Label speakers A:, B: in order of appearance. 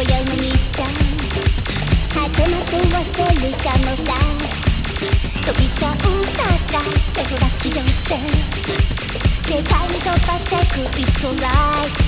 A: 今宵の日産はてまてはせるかもさ飛び交うさった手ぶら好き女性世界に突破してく It's alright